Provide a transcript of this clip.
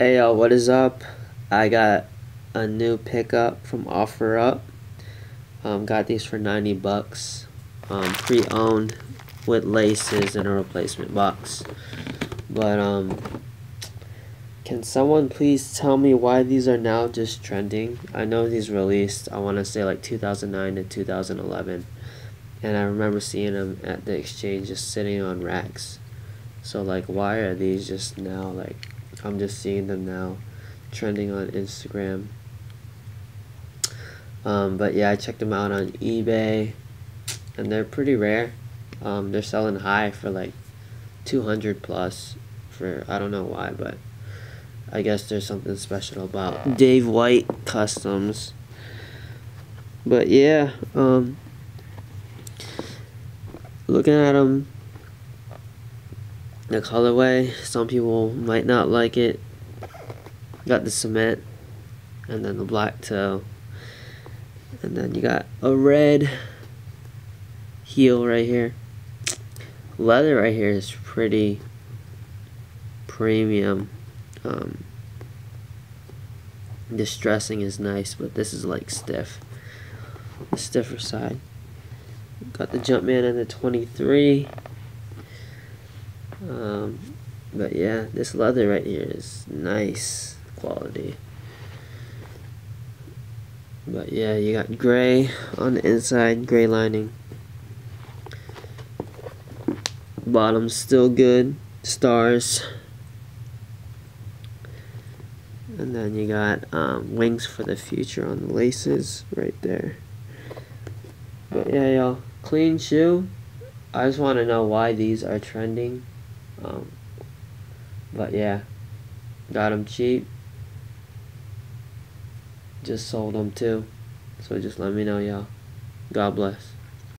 Hey y'all, what is up? I got a new pickup from OfferUp. Um, got these for 90 bucks. Um, pre-owned with laces and a replacement box. But um, can someone please tell me why these are now just trending? I know these released, I want to say like 2009 to 2011. And I remember seeing them at the exchange just sitting on racks. So like why are these just now like I'm just seeing them now trending on Instagram. Um, but yeah, I checked them out on eBay and they're pretty rare. Um, they're selling high for like 200 plus for I don't know why, but I guess there's something special about Dave White Customs. But yeah, um, looking at them, the colorway, some people might not like it. Got the cement, and then the black toe, and then you got a red heel right here. Leather right here is pretty premium. Um, distressing is nice, but this is like stiff. The stiffer side. Got the Jumpman in the 23. Um, but yeah, this leather right here is nice quality. But yeah, you got gray on the inside, gray lining. Bottom's still good, stars. And then you got um, wings for the future on the laces right there. But yeah, y'all, clean shoe. I just want to know why these are trending. Um, but yeah, got them cheap. Just sold them too. So just let me know, y'all. God bless.